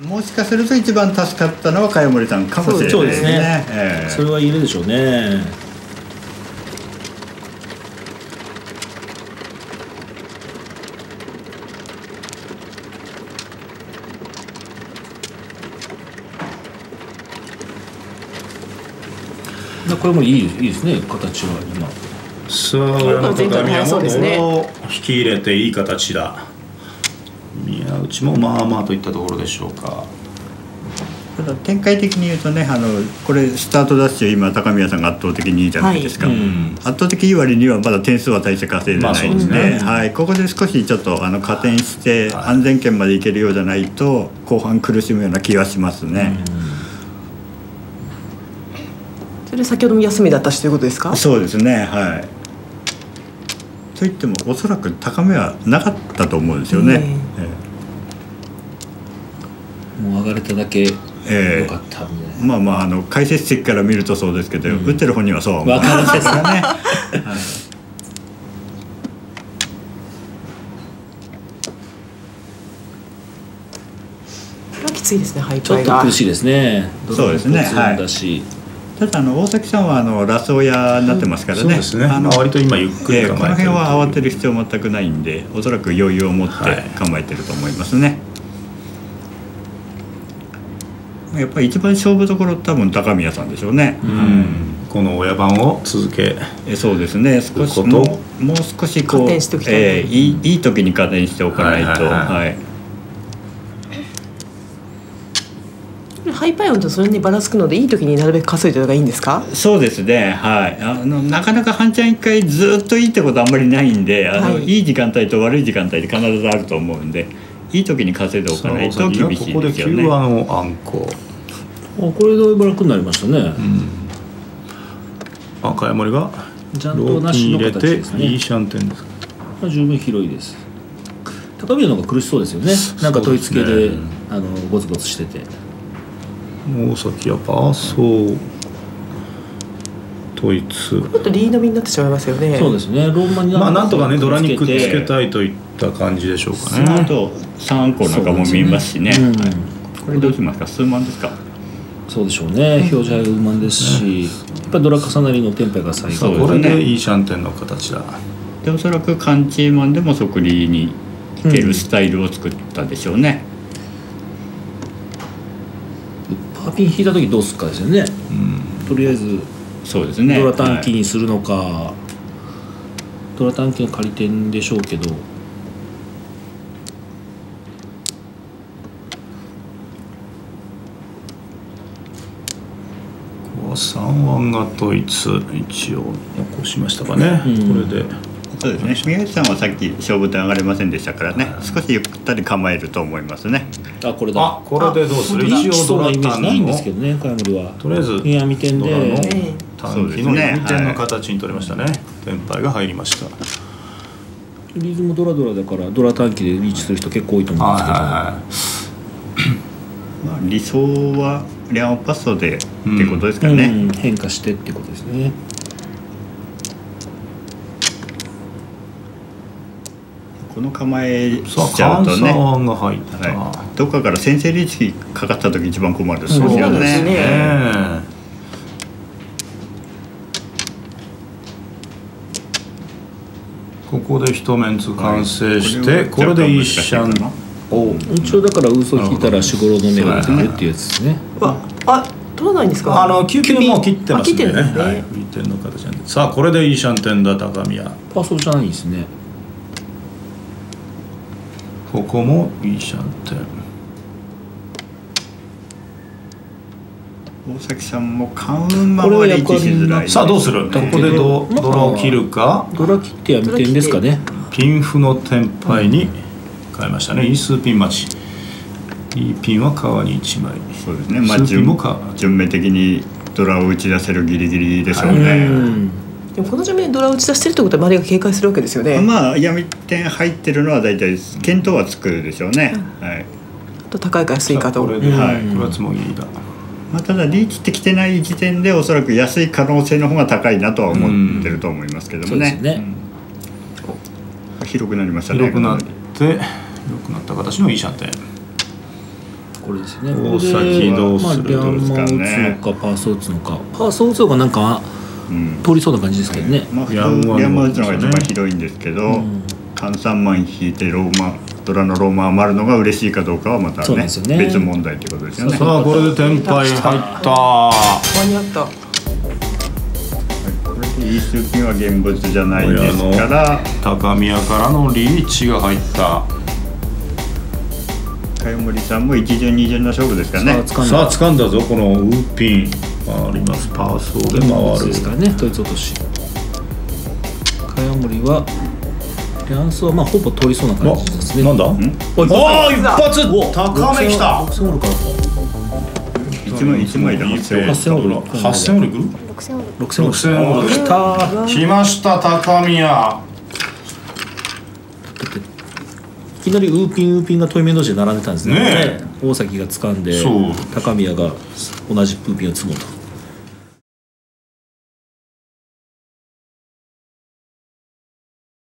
もしかすると一番助かったのは茅森さんかもしれないそうですね。ええ。それは言えるでしょうね。だこれもいいいいですね。形は今。さあ親の前回も鏡はもうそうですね。引き入れていい形だ宮内もまあまあといったところでしょうか。ただ展開的に言うとねあのこれスタートダッシュ今高宮さんが圧倒的にいいじゃないですか、はい。うん。圧倒的いい割にはまだ点数は大して稼いでないんで,、まあですね。はい、ここで少しちょっとあの加点してはい。安全圏までいけるようじゃないと後半苦しむような気はしますね、それ先ほども休みだったしということですか？そうですね。はい。といってもおそらく高めはなかったと思うんですよね、もう上がれただけ良え。えかったみたいな。ええまあまああの解説席から見るとそうですけど、打ってる本人はそうは思わない。ですよね、はい。これはきついですねハイちょパイが。っと苦しいですね。そうですね。ドラゴンポツンだし、ただあの大崎さんはあのラス親になってますからね、そうですね。あのまあ割と今ゆっくりええこの辺は慌てる必要全くないんでおそらく余裕を持ってはい。構えてると思いますね、やっぱり一番勝負どころ多分高宮さんでしょうね、うん。この親番を続けえそうですね。少しもこうもう少しこう加点しておきたい。ええいいいい時に加点しておかないと。はいはいはい。はい。ハイパイオンとそれにばらつくのでいい時になるべく稼いでた方がいいんですか？そうですね。はい。あのなかなか半チャン一回ずっといいってことあんまりないんであの、はい。い、い時間帯と悪い時間帯で必ずあると思うんでいい時に稼いでおかないと厳しいここでですよね。9話のあんこあこれだいぶ楽になりましたね、赤山森がジャンローとなしのねいいシャンテンですまあ、十分広いです。高宮の方が苦しそうですよね。なんか統一系でそうですねあのゴツゴツしてて。大崎やっぱあそう統一ちょっとリードミになってしまいますよね。そうですね。ローマにまあなんとかねドラにくっつけいたいといった感じでしょうかね。スマート3個なんかも見えますしね。うんはい。これどうしますか？数万ですか？そうでしょうね。表示はうまんですし、やっぱりドラ重なりのテンパイが最後。そうこれですねでいいシャンテンの形だ。でおそらくカンチーマンでも即リにいけるスタイルを作ったでしょうね、パーピン引いた時どうするかですよね。とりあえずそうですね。ドラ短期はいにするのか、ドラ短期の仮点でしょうけど。ここは3腕が統一一応残しましたかね、うん。これでそうですね。宮内さんはさっき勝負点上がれませんでしたからね。少しゆったり構えると思いますね。あこれだ。あこれでどうする？一応ドラそうなイメージないんですけ短どね金森は。とりあえず闇点で。ドラのええ短期の闇点の形に取れましたね。テンパイが入りましたリズムドラドラだからドラ短期でリーチする人結構多いと思うんですけど、はまあ、理想はリャンパストでってことですかね、うん変化してっていうことですねこの構えしちゃうと関ね、西腕が入った、はい、どっかから先制リーチかかった。時一番困るですよそうですね。ねねここで一面図完成して、はい。これでいいシャン。一応だから嘘引いたら四五郎の目が出てるっていうやつですね。ああ取らないんですか？あの9点もう切ってますね。あ切ってるんですね。はい、1点の形なんで。さあこれでいいシャンテンだ高宮。あそうじゃないですねここもいいシャンテン大崎さんもカウンマまで位置しづらいさあどうする？ここでドドラを切るか？ドラ切って闇点ですかね。ピンフのテンパイに変えましたね、因数ピン待ち。いいピンは川に1枚。そうですね。まあ順もか順目的にドラを打ち出せるギリギリでしょううね、んでもこの順目にドラを打ち出してるってことは周りが警戒するわけですよね、まあ闇点入ってるのは大体見当はつくでしょうね、はい。あと高いか安いかと。これはい、これはつもぎだ。まあ、ただリーチってきてない時点でおそらく安い可能性の方が高いなとは思ってると思いますけどもね,、そうですね。広くなりましたね。広くなって広くなった形のいいシャンテンこれですよね。大崎これでどうするまあ、リャンマを打つのかパーソー打つのか。パーソー打つのがなんかうん通りそうな感じですけどね、まあ、普通ヤンマンヤンマン打つのが一番ねひどいんですけど、ん。換算マン引いてローマドラのローマ余るのが嬉しいかどうかはまたねそうなんですよね。別問題ってことですよね。さあこれでテンパイ入った。間に合った。これでいい数ピンは現物じゃないですから。高宮からのリーチが入った。貝森さんも一巡二巡の勝負ですからね。さあ掴んだ。さあ掴んだぞこのウーピン回ります。パーソーで回る。ですからね。統一落とし茅森はリャンスはまあほぼ通りそうな感じですね。なんだ？おいああ一発高めきた。6000オールから一枚一枚でいい8000ペース8000オール8000オールくる6000オール6000オールきたー来ました高宮。いきなりウーピンウーピンが対面同士で並んでたんですね。ね大崎が掴んで高宮が同じウーピンを積もうと